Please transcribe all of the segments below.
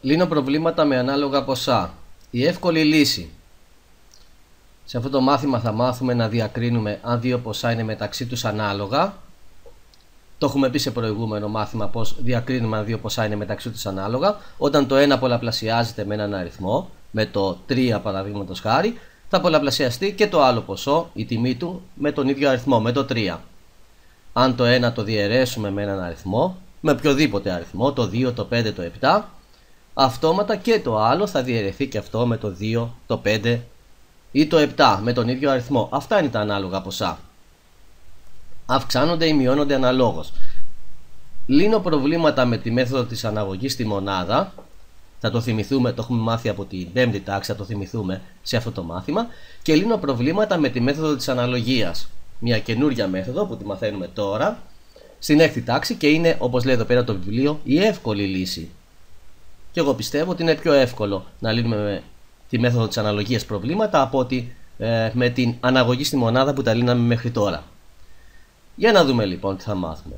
Λύνω προβλήματα με ανάλογα ποσά. Η εύκολη λύση. Σε αυτό το μάθημα θα μάθουμε να διακρίνουμε αν δύο ποσά είναι μεταξύ τους ανάλογα. Το έχουμε πει σε προηγούμενο μάθημα πώς διακρίνουμε αν δύο ποσά είναι μεταξύ τους ανάλογα. Όταν το ένα πολλαπλασιάζεται με έναν αριθμό, με το 3 παραδείγματος χάρη, θα πολλαπλασιαστεί και το άλλο ποσό, η τιμή του, με τον ίδιο αριθμό, με το 3. Αν το ένα το διαιρέσουμε με έναν αριθμό, με οποιοδήποτε αριθμό, το 2, το 5, το 7, αυτόματα και το άλλο θα διαιρεθεί και αυτό με το 2, το 5 ή το 7 με τον ίδιο αριθμό. Αυτά είναι τα ανάλογα ποσά. Αυξάνονται ή μειώνονται αναλόγως. Λύνω προβλήματα με τη μέθοδο της αναγωγής στη μονάδα. Θα το θυμηθούμε, το έχουμε μάθει από την 5η τάξη, θα το θυμηθούμε σε αυτό το μάθημα. Και λύνω προβλήματα με τη μέθοδο της αναλογίας. Μια καινούρια μέθοδο που τη μαθαίνουμε τώρα στην 6η τάξη και είναι, όπως λέει εδώ πέρα το βιβλίο, η εύκολη λύση. Και εγώ πιστεύω ότι είναι πιο εύκολο να λύνουμε με τη μέθοδο της αναλογίας προβλήματα από ότι ε, με την αναγωγή στη μονάδα που τα λύναμε μέχρι τώρα. Για να δούμε λοιπόν τι θα μάθουμε.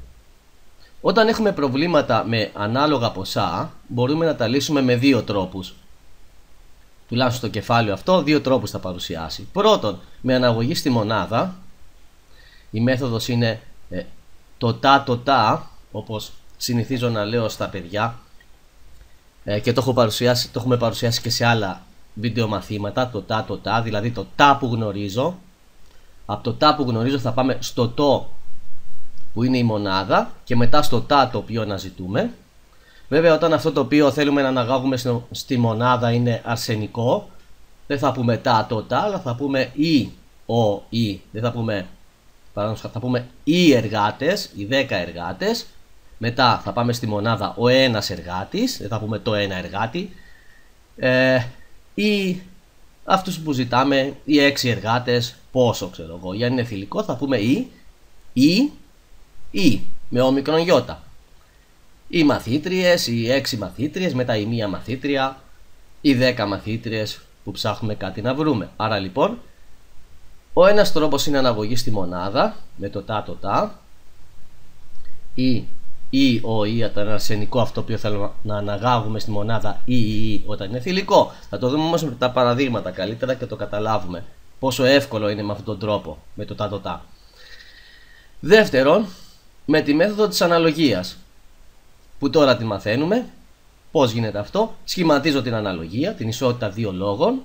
Όταν έχουμε προβλήματα με ανάλογα ποσά, μπορούμε να τα λύσουμε με δύο τρόπους. Τουλάχιστον στο κεφάλαιο αυτό, δύο τρόπους θα παρουσιάσει. Πρώτον, με αναγωγή στη μονάδα, η μέθοδος είναι ε, το τα το τα, όπως συνηθίζω να λέω στα παιδιά ε, και το, έχω παρουσιάσει, το έχουμε παρουσιάσει και σε άλλα βίντεο μαθήματα, το τα το τα, δηλαδή το τα που γνωρίζω. Από το τα που γνωρίζω θα πάμε στο το που είναι η μονάδα και μετά στο τα το οποίο αναζητούμε. Βέβαια όταν αυτό το οποίο θέλουμε να αναγάγουμε στη μονάδα είναι αρσενικό, δεν θα πούμε τα το τα, αλλά θα πούμε ή, ο, ή, δεν θα πούμε Παραδείγματος θα πούμε οι εργάτες, οι 10 εργάτες. Μετά θα πάμε στη μονάδα ο ένας εργάτης, δεν θα πούμε το ένα εργάτη. Ε, ή αυτούς που ζητάμε, οι 6 εργάτες, πόσο ξέρω εγώ. Για είναι θηλυκό θα πούμε ή, ή, ή, με όμικρον γιώτα. Οι μαθήτριες, οι 6 μαθήτριες, μετά η μία μαθήτρια, οι 10 μαθήτριες που ψάχνουμε κάτι να βρούμε. Άρα λοιπόν ο ένας τρόπος είναι αναγωγή στη μονάδα με το τα το τα ή ή ο ή όταν είναι αρσενικό αυτό που θέλουμε να αναγάγουμε στη μονάδα ή ή, ή όταν είναι θηλυκό. Θα το δούμε όμως με τα παραδείγματα καλύτερα και το καταλάβουμε πόσο εύκολο είναι με αυτόν τον τρόπο με το τα το τα. Δεύτερον, με τη μέθοδο της αναλογίας που τώρα τη μαθαίνουμε. Πώς γίνεται αυτό, σχηματίζω την αναλογία, την ισότητα δύο λόγων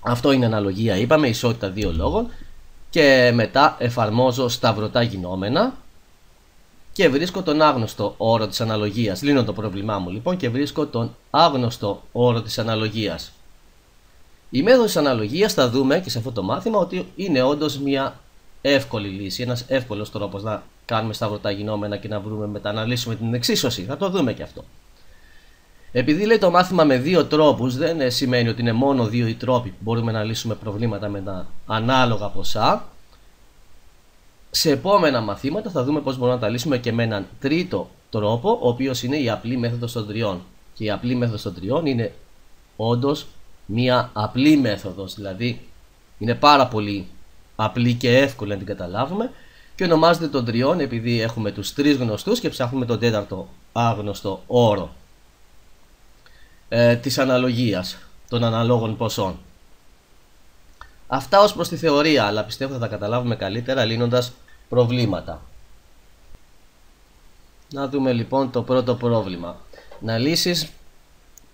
αυτό είναι αναλογία είπαμε, ισότητα δύο λόγων και μετά εφαρμόζω σταυρωτά γινόμενα και βρίσκω τον άγνωστο όρο της αναλογίας. Λύνω το πρόβλημά μου λοιπόν και βρίσκω τον άγνωστο όρο της αναλογίας. Η μέθοδος της αναλογίας θα δούμε και σε αυτό το μάθημα ότι είναι όντως μια εύκολη λύση, ένας εύκολος τρόπος να κάνουμε σταυρωτά γινόμενα και να βρούμε μετά να λύσουμε την εξίσωση. Θα το δούμε και αυτό. Επειδή λέει το μάθημα με δύο τρόπους δεν σημαίνει ότι είναι μόνο δύο οι τρόποι που μπορούμε να λύσουμε προβλήματα με τα ανάλογα ποσά. Σε επόμενα μαθήματα θα δούμε πώς μπορούμε να τα λύσουμε και με έναν τρίτο τρόπο ο οποίος είναι η απλή μέθοδος των τριών. Και η απλή μέθοδος των τριών είναι όντως μία απλή μέθοδος, δηλαδή είναι πάρα πολύ απλή και εύκολη να την καταλάβουμε και ονομάζεται των τριών επειδή έχουμε τους τρεις γνωστούς και ψάχνουμε τον τέταρτο άγνωστο όρο ε, της αναλογίας των αναλόγων ποσών. Αυτά ως προς τη θεωρία, αλλά πιστεύω θα τα καταλάβουμε καλύτερα λύνοντας προβλήματα. Να δούμε λοιπόν το πρώτο πρόβλημα. Να λύσεις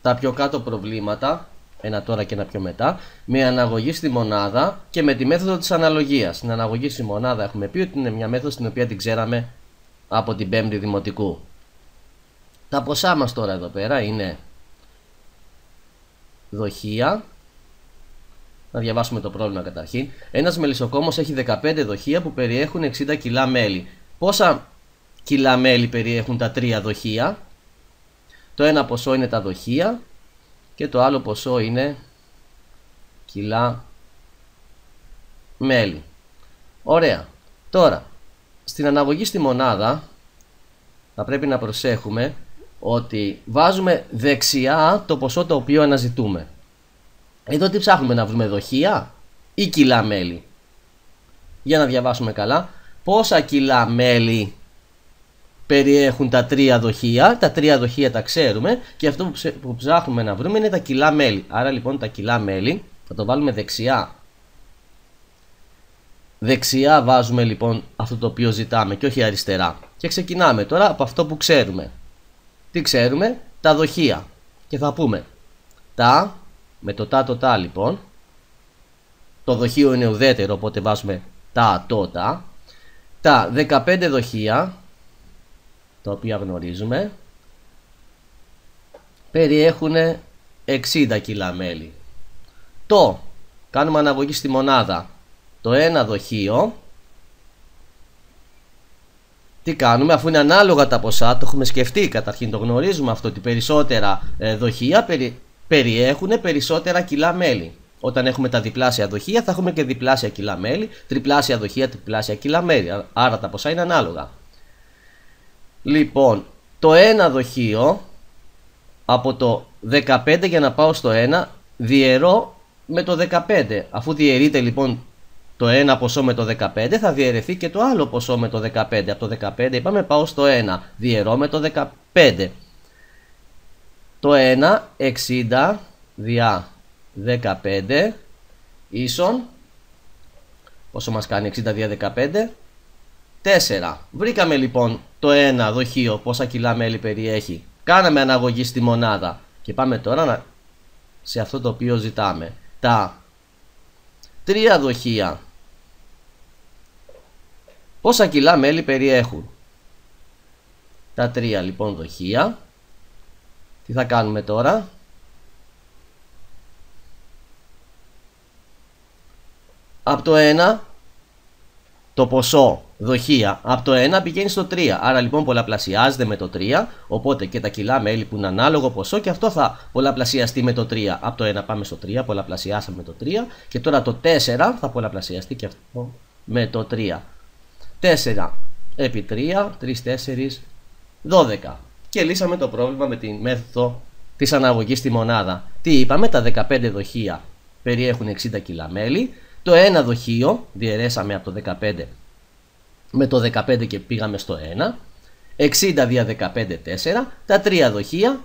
τα πιο κάτω προβλήματα, ένα τώρα και ένα πιο μετά, με αναγωγή στη μονάδα και με τη μέθοδο της αναλογίας. Στην αναγωγή στη μονάδα έχουμε πει ότι είναι μια μέθοδος την οποία την ξέραμε από την 5η Δημοτικού. Τα ποσά μας τώρα εδώ πέρα είναι δοχεία. Να διαβάσουμε το πρόβλημα καταρχήν. Ένας μελισσοκόμος έχει 15 δοχεία που περιέχουν 60 κιλά μέλι. Πόσα κιλά μέλι περιέχουν τα τρία δοχεία; Το ένα ποσό είναι τα δοχεία και το άλλο ποσό είναι κιλά μέλι. Ωραία. Τώρα, στην αναγωγή στη μονάδα θα πρέπει να προσέχουμε ότι βάζουμε δεξιά το ποσό το οποίο αναζητούμε. Εδώ τι ψάχνουμε να βρούμε δοχεία ή κιλά μέλι; Για να διαβάσουμε καλά. Πόσα κιλά μέλι περιέχουν τα τρία δοχεία; Τα τρία δοχεία τα ξέρουμε και αυτό που ψάχνουμε να βρούμε είναι τα κιλά μέλη. Άρα λοιπόν τα κιλά μέλη θα το βάλουμε δεξιά. Δεξιά βάζουμε λοιπόν αυτό το οποίο ζητάμε και όχι αριστερά. Και ξεκινάμε τώρα από αυτό που ξέρουμε. Τι ξέρουμε, τα δοχεία. Και θα πούμε τα, με το τα το τα λοιπόν, το δοχείο είναι ουδέτερο οπότε βάζουμε τα το τα, τα 15 δοχεία τα οποία γνωρίζουμε περιέχουν 60 κιλά μέλη. Το κάνουμε αναγωγή στη μονάδα. Το ένα δοχείο τι κάνουμε αφού είναι ανάλογα τα ποσά, το έχουμε σκεφτεί καταρχήν, το γνωρίζουμε αυτό ότι περισσότερα ε, δοχεία περι, περιέχουν περισσότερα κιλά μέλη. Όταν έχουμε τα διπλάσια δοχεία θα έχουμε και διπλάσια κιλά μέλη, τριπλάσια δοχεία, τριπλάσια κιλά μέλη. Άρα τα ποσά είναι ανάλογα. Λοιπόν, το ένα δοχείο από το 15 για να πάω στο 1 διαιρώ με το 15. Αφού διαιρείται λοιπόν το ένα ποσό με το 15 θα διαιρεθεί και το άλλο ποσό με το 15. Από το 15 είπαμε πάω στο 1. Διαιρώ με το 15. Το 1 60 διά 15 ίσον πόσο μας κάνει 60 δια 15 4. Βρήκαμε λοιπόν το ένα δοχείο πόσα κιλά μέλη περιέχει. Κάναμε αναγωγή στη μονάδα και πάμε τώρα σε αυτό το οποίο ζητάμε. Τα τρία δοχεία πόσα κιλά μέλη περιέχουν. Τα τρία λοιπόν δοχεία. Τι θα κάνουμε τώρα; Από το 1 το ποσό δοχεία από το 1 πηγαίνει στο 3. Άρα λοιπόν πολλαπλασιάζεται με το 3. Οπότε και τα κιλά μέλη που είναι ανάλογο ποσό και αυτό θα πολλαπλασιαστεί με το 3. Από το 1 πάμε στο 3, πολλαπλασιάσαμε με το 3. Και τώρα το 4 θα πολλαπλασιαστεί και αυτό με το 3. 4 επί 3, 3, 4, 12. Και λύσαμε το πρόβλημα με τη μέθοδο της αναγωγής στη μονάδα. Τι είπαμε, τα 15 δοχεία περιέχουν 60 κιλά μέλη. Το ένα δοχείο, διαιρέσαμε από το 15 με το 15 και πήγαμε στο 1. 60 δια 15, 4. Τα τρία δοχεία.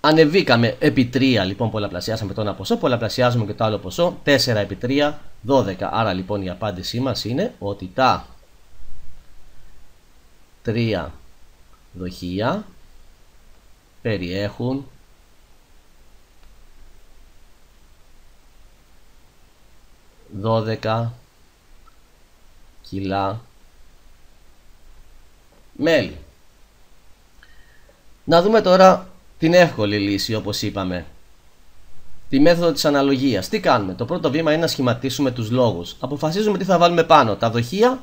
Ανεβήκαμε επί 3, λοιπόν πολλαπλασιάσαμε το ένα ποσό, πολλαπλασιάζουμε και το άλλο ποσό. 4 επί 3, 12. Άρα λοιπόν η απάντησή μας είναι ότι τα τρία δοχεία περιέχουν δώδεκα κιλά μέλι. Να δούμε τώρα την εύκολη λύση όπως είπαμε. Τη μέθοδο της αναλογίας. Τι κάνουμε; Το πρώτο βήμα είναι να σχηματίσουμε τους λόγους. Αποφασίζουμε τι θα βάλουμε πάνω. Τα δοχεία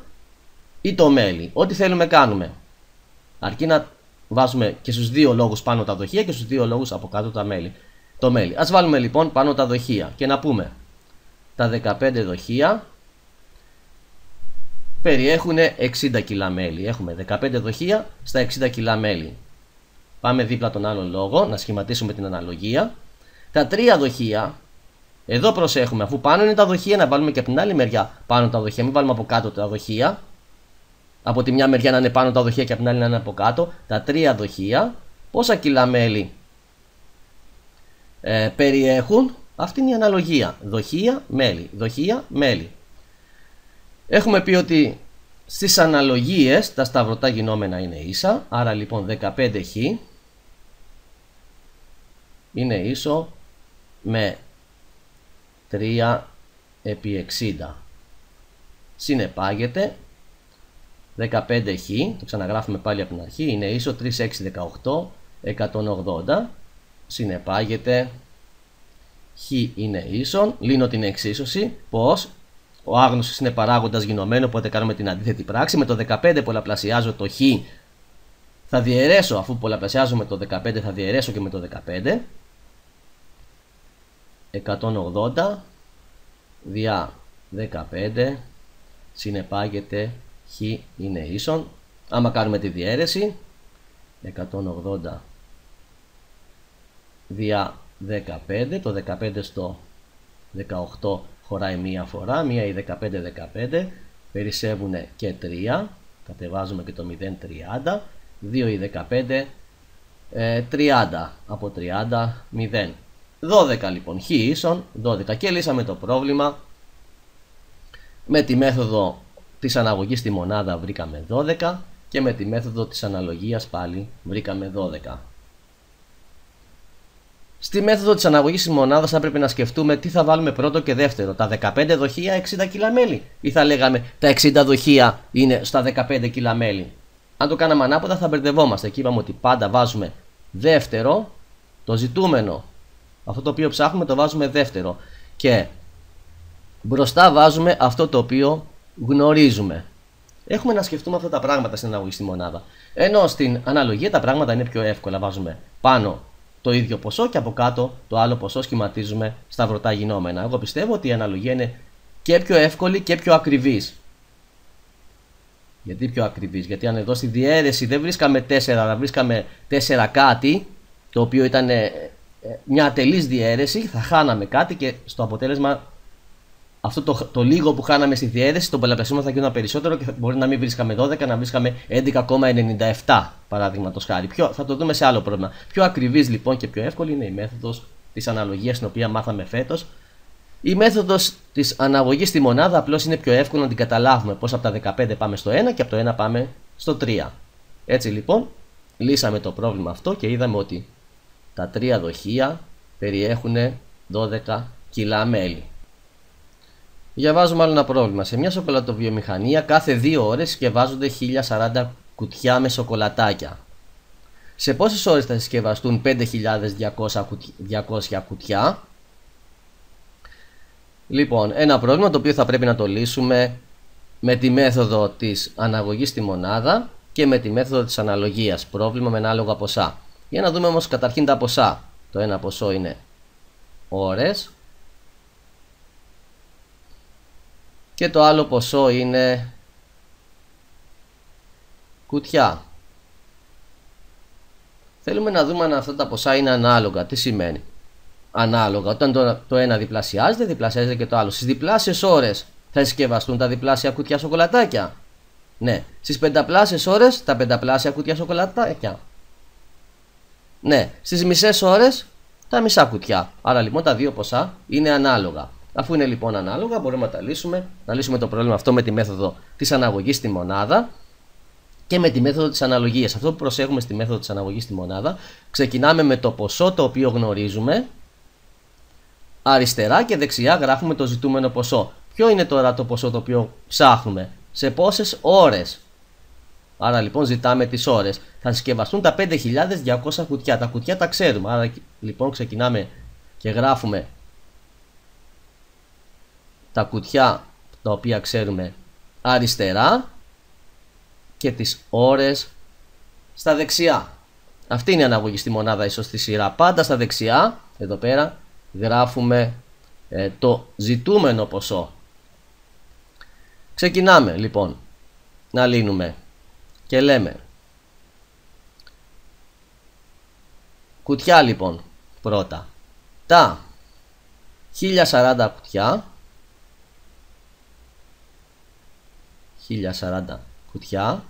ή το μέλι. Ό,τι θέλουμε κάνουμε. Αρκεί να βάζουμε και στους δύο λόγους πάνω τα δοχεία και στους δύο λόγους από κάτω τα μέλη. Το μέλι. Ας βάλουμε λοιπόν πάνω τα δοχεία και να πούμε τα 15 δοχεία περιέχουν 60 κιλά μέλι. Έχουμε 15 δοχεία στα 60 κιλά μέλι. Πάμε δίπλα τον άλλον λόγο να σχηματίσουμε την αναλογία. Τα τρία δοχεία, εδώ προσέχουμε, αφού πάνω είναι τα δοχεία, να βάλουμε και από την άλλη μεριά πάνω τα δοχεία. Μην βάλουμε από κάτω τα δοχεία. Από τη μια μεριά να είναι πάνω τα δοχεία και από την άλλη να είναι από κάτω. Τα τρία δοχεία, πόσα κιλά μέλι ε, περιέχουν. Αυτή είναι η αναλογία. Δοχεία, μέλι. Δοχεία, μέλι. Έχουμε πει ότι στις αναλογίες τα σταυρωτά γινόμενα είναι ίσα, άρα λοιπόν 15χ είναι ίσο με 3 επί 60. Συνεπάγεται 15χ, το ξαναγράφουμε πάλι από την αρχή, είναι ίσο 3618 180. Συνεπάγεται χ είναι ίσον, λύνω την εξίσωση, πως ο άγνωστος είναι παράγοντας γινωμένο, οπότε κάνουμε την αντίθετη πράξη. Με το 15 πολλαπλασιάζω το χ, θα διαιρέσω, αφού πολλαπλασιάζω με το 15 θα διαιρέσω και με το 15. 180 δια 15 συνεπάγεται χ είναι ίσον. Άμα κάνουμε τη διαίρεση, 180 δια 15, το 15 στο 18 χωράει μία φορά, μία ή 15-15, περισσεύουν και 3, Κατεβάζουμε και το 0,30. 2 ή 15. 30 από 30, 0. 12 λοιπόν, χ ίσον 12 και λύσαμε το πρόβλημα με τη μέθοδο της αναγωγής στη μονάδα βρήκαμε 12 και με τη μέθοδο της αναλογίας πάλι βρήκαμε 12. Στη μέθοδο της αναγωγής της μονάδας θα πρέπει να σκεφτούμε τι θα βάλουμε πρώτο και δεύτερο. Τα 15 δοχεία 60 κιλά μέλη. Ή θα λέγαμε τα 60 δοχεία είναι στα 15 κιλά μέλη. Αν το κάναμε ανάποδα θα μπερδευόμαστε. Και είπαμε ότι πάντα βάζουμε δεύτερο, το ζητούμενο. Αυτό το οποίο ψάχνουμε το βάζουμε δεύτερο. Και μπροστά βάζουμε αυτό το οποίο γνωρίζουμε. Έχουμε να σκεφτούμε αυτά τα πράγματα στην αναλογιστή μονάδα. Ενώ στην αναλογία τα πράγματα είναι πιο εύκολα. Βάζουμε πάνω το ίδιο ποσό και από κάτω το άλλο ποσό σχηματίζουμε στα βρωτά γινόμενα. Εγώ πιστεύω ότι η αναλογία είναι και πιο εύκολη και πιο ακριβής. Γιατί πιο ακριβής, γιατί αν εδώ στη διαίρεση δεν βρίσκαμε 4 αλλά βρίσκαμε 4 κάτι το οποίο ήταν ε, μια ατελής διαίρεση θα χάναμε κάτι και στο αποτέλεσμα αυτό το, το λίγο που χάναμε στη διαίρεση, τον πολλαπλασιασμό θα γινόταν περισσότερο και μπορεί να μην βρίσκαμε 12, να βρίσκαμε 11,97 παράδειγματος χάρη. Πιο, θα το δούμε σε άλλο πρόβλημα. Πιο ακριβής λοιπόν και πιο εύκολη είναι η μέθοδος της αναλογίας την οποία μάθαμε φέτος. Η μέθοδος της αναγωγής στη μονάδα απλώς είναι πιο εύκολο να την καταλάβουμε. Πώς από τα 15 πάμε στο 1 και από το 1 πάμε στο 3. Έτσι λοιπόν, λύσαμε το πρόβλημα αυτό και είδαμε ότι τα τρία δοχεία περιέχουν 12 κιλά μέλη. Διαβάζουμε άλλο ένα πρόβλημα. Σε μια σοκολατοβιομηχανία κάθε δύο ώρες συσκευάζονται 1040 κουτιά με σοκολατάκια. Σε πόσες ώρες θα συσκευαστούν 5.200 κουτιά; Λοιπόν, ένα πρόβλημα το οποίο θα πρέπει να το λύσουμε με τη μέθοδο της αναγωγής στη μονάδα και με τη μέθοδο της αναλογίας. Πρόβλημα με ανάλογα ποσά. Για να δούμε όμως καταρχήν τα ποσά. Το ένα ποσό είναι ώρες και το άλλο ποσό είναι κουτιά. Θέλουμε να δούμε αν αυτά τα ποσά είναι ανάλογα. Τι σημαίνει; Ανάλογα. Όταν το, το ένα διπλασιάζεται, διπλασιάζεται και το άλλο. Στις διπλάσιες ώρες θα συσκευαστούν τα διπλάσια κουτιά σοκολατάκια; Ναι. Στις πενταπλάσιες ώρες τα πενταπλάσια κουτιά σοκολατάκια; Ναι. Στις μισές ώρες τα μισά κουτιά. Άρα λοιπόν τα δύο ποσά είναι ανάλογα. Αφού είναι λοιπόν ανάλογα, μπορούμε να τα λύσουμε. Να λύσουμε το πρόβλημα αυτό με τη μέθοδο της αναγωγής στη μονάδα και με τη μέθοδο της αναλογίας. Αυτό που προσέχουμε στη μέθοδο της αναγωγής στη μονάδα, ξεκινάμε με το ποσό το οποίο γνωρίζουμε. Αριστερά και δεξιά γράφουμε το ζητούμενο ποσό. Ποιο είναι τώρα το ποσό το οποίο ψάχνουμε, σε πόσες ώρες; Άρα λοιπόν ζητάμε τις ώρες. Θα συσκευαστούν τα 5.200 κουτιά. Τα κουτιά τα ξέρουμε. Άρα λοιπόν ξεκινάμε και γράφουμε τα κουτιά τα οποία ξέρουμε αριστερά και τις ώρες στα δεξιά. Αυτή είναι η αναγωγή στη μονάδα ίσως στη σειρά. Πάντα στα δεξιά, εδώ πέρα, γράφουμε ε, το ζητούμενο ποσό. Ξεκινάμε λοιπόν να λύνουμε και λέμε κουτιά λοιπόν πρώτα τα 1040 κουτιά 1040 κουτιά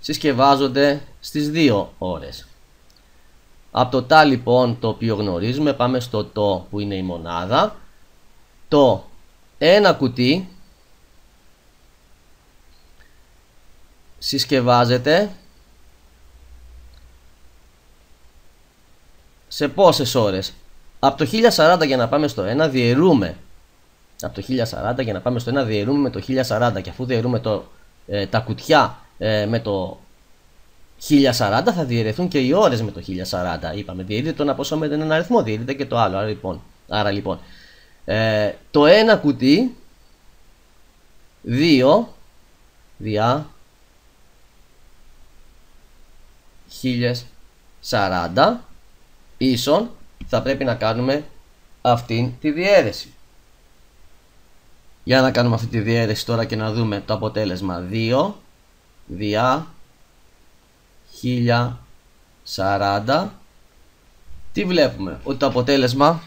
συσκευάζονται στις 2 ώρες. Από το τα λοιπόν το οποίο γνωρίζουμε πάμε στο το που είναι η μονάδα. Το ένα κουτί συσκευάζεται σε πόσες ώρες. Από το 1040 για να πάμε στο 1 διαιρούμε από το 1040 για να πάμε στο 1 διαιρούμε με το 1040 και αφού διαιρούμε το ε, τα κουτιά ε, με το 1040 θα διαιρεθούν και οι ώρες με το 1040 είπαμε. Διαιρείται το ένα ποσό με τον αριθμό διαιρείται και το άλλο. Άρα λοιπόν, άρα, λοιπόν ε, το ένα κουτί 2 διά 1040 ίσον θα πρέπει να κάνουμε αυτήν τη διαίρεση για να κάνουμε αυτή τη διαίρεση τώρα και να δούμε το αποτέλεσμα 2 διά 1040 τι βλέπουμε; Ότι το αποτέλεσμα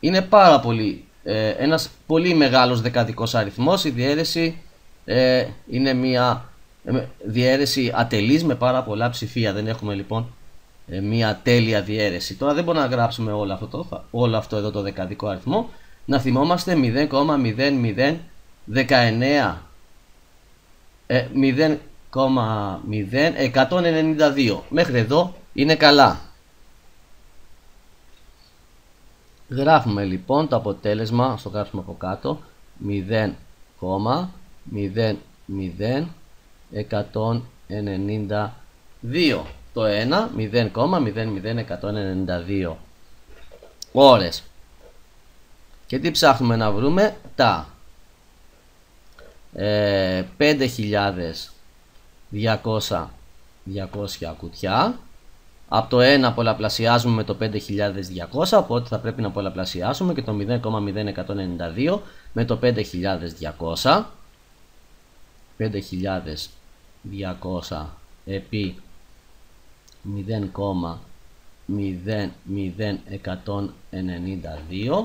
είναι πάρα πολύ ε, ένας πολύ μεγάλος δεκαδικός αριθμός η διαίρεση ε, είναι μια ε, διαίρεση ατελής με πάρα πολλά ψηφία. Δεν έχουμε λοιπόν ε, μια τέλεια διαίρεση. Τώρα δεν μπορούμε να γράψουμε όλο αυτό, το, όλο αυτό εδώ το δεκαδικό αριθμό. Να θυμόμαστε 0,0019 ε, 0,0192. Μέχρι εδώ είναι καλά. Γράφουμε λοιπόν το αποτέλεσμα, στο γράψουμε από κάτω, 0,00 192 το 1 0,00192 ώρες και τι ψάχνουμε να βρούμε; Τα. Ε, 5.200 200 κουτιά. Από το 1 πολλαπλασιάζουμε με το 5.200 οπότε θα πρέπει να πολλαπλασιάσουμε και το 0,0192 με το 5.200 5.200 επί 0,00192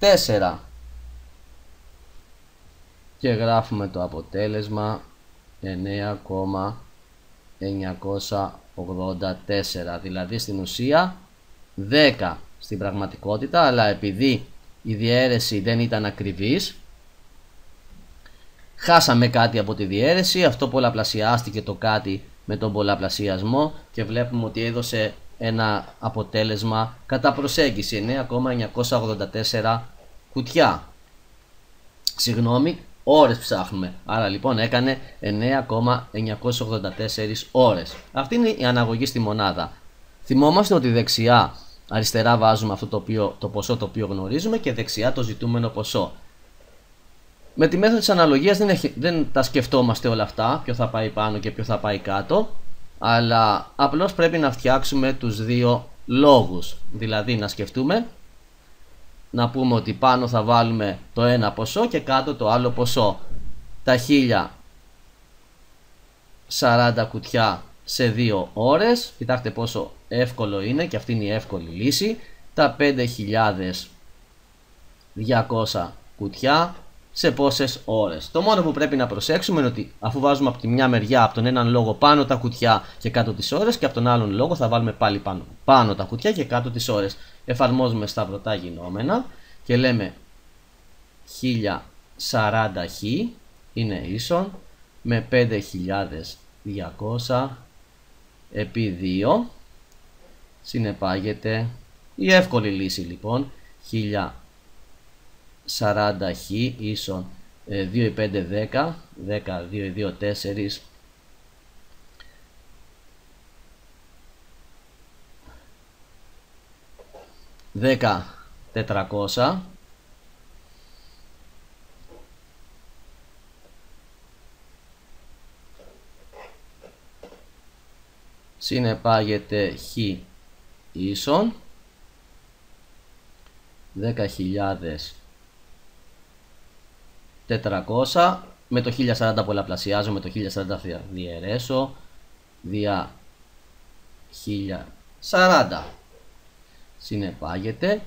9,984 και γράφουμε το αποτέλεσμα 9,984 δηλαδή στην ουσία 10 στην πραγματικότητα αλλά επειδή η διαίρεση δεν ήταν ακριβής Χάσαμε κάτι από τη διαίρεση, αυτό πολλαπλασιάστηκε το κάτι με τον πολλαπλασιασμό και βλέπουμε ότι έδωσε ένα αποτέλεσμα κατά προσέγγιση 9,984 κουτιά. Συγγνώμη, ώρες ψάχνουμε. Άρα λοιπόν έκανε 9,984 ώρες. Αυτή είναι η αναγωγή στη μονάδα. Θυμόμαστε ότι δεξιά αριστερά βάζουμε αυτό το, οποίο, το ποσό το οποίο γνωρίζουμε και δεξιά το ζητούμενο ποσό. Με τη μέθοδο της αναλογίας δεν, δεν τα σκεφτόμαστε όλα αυτά, ποιο θα πάει πάνω και ποιο θα πάει κάτω, αλλά απλώς πρέπει να φτιάξουμε τους δύο λόγους. Δηλαδή να σκεφτούμε, να πούμε ότι πάνω θα βάλουμε το ένα ποσό και κάτω το άλλο ποσό. Τα 1040 κουτιά σε δύο ώρες, κοιτάξτε πόσο εύκολο είναι και αυτή είναι η εύκολη λύση. Τα 5200 κουτιά σε πόσες ώρες. Το μόνο που πρέπει να προσέξουμε είναι ότι αφού βάζουμε από τη μια μεριά από τον έναν λόγο πάνω τα κουτιά και κάτω τις ώρες και από τον άλλον λόγο θα βάλουμε πάλι πάνω, πάνω τα κουτιά και κάτω τις ώρες. Εφαρμόζουμε σταυρωτά γινόμενα και λέμε 1040 χ είναι ίσον με 5200 επί 2 συνεπάγεται η εύκολη λύση λοιπόν 1000 40 χ ίσον 2 5 10 10 2 2 4 10 400 συνεπάγεται χ ίσον 10.000 400 με το 1040 πολλαπλασιάζω με το 1040 θα διαιρέσω δια 1040 συνεπάγεται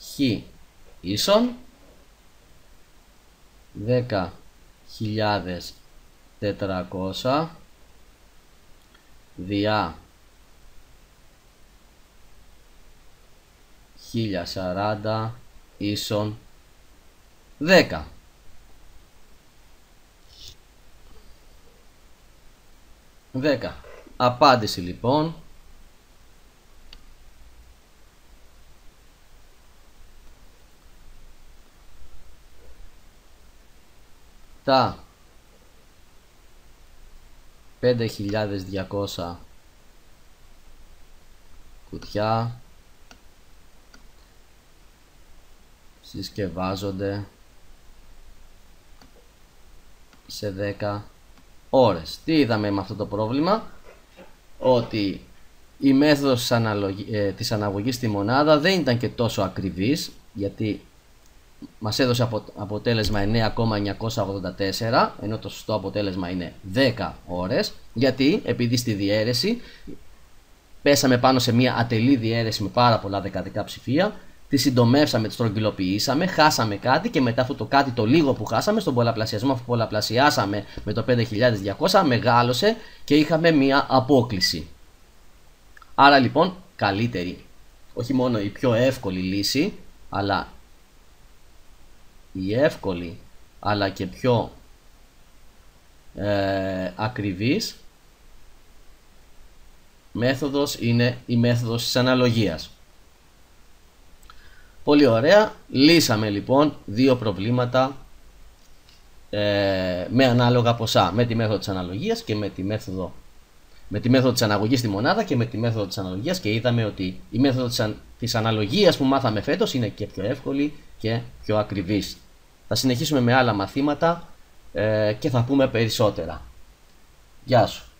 χ ίσον 10.400 δια 1040 ίσον 10 10. Απάντηση λοιπόν. Τα 5.200 κουτιά συσκευάζονται σε 10 ώρες. Τι είδαμε με αυτό το πρόβλημα, ότι η μέθοδος της, αναλογ... ε, της αναγωγής στη μονάδα δεν ήταν και τόσο ακριβής, γιατί μας έδωσε αποτέλεσμα 9,984 ενώ το σωστό αποτέλεσμα είναι 10 ώρες γιατί επειδή στη διαίρεση πέσαμε πάνω σε μια ατελή διαίρεση με πάρα πολλά δεκαδικά ψηφία τη συντομεύσαμε, τη στρογγυλοποιήσαμε, χάσαμε κάτι και μετά αυτό το κάτι το λίγο που χάσαμε στον πολλαπλασιασμό αφού πολλαπλασιάσαμε με το 5200 μεγάλωσε και είχαμε μια απόκληση. Άρα λοιπόν καλύτερη, όχι μόνο η πιο εύκολη λύση αλλά η εύκολη αλλά και πιο ε, ακριβής μέθοδος είναι η μέθοδος της αναλογίας. Πολύ ωραία. Λύσαμε λοιπόν δύο προβλήματα ε, με ανάλογα ποσά. Με τη μέθοδο της αναλογίας και με τη μέθοδο, με τη μέθοδο της αναγωγής στη μονάδα και με τη μέθοδο της αναλογίας και είδαμε ότι η μέθοδο της, της αναλογίας που μάθαμε φέτος είναι και πιο εύκολη και πιο ακριβής. Θα συνεχίσουμε με άλλα μαθήματα ε, και θα πούμε περισσότερα. Γεια σου.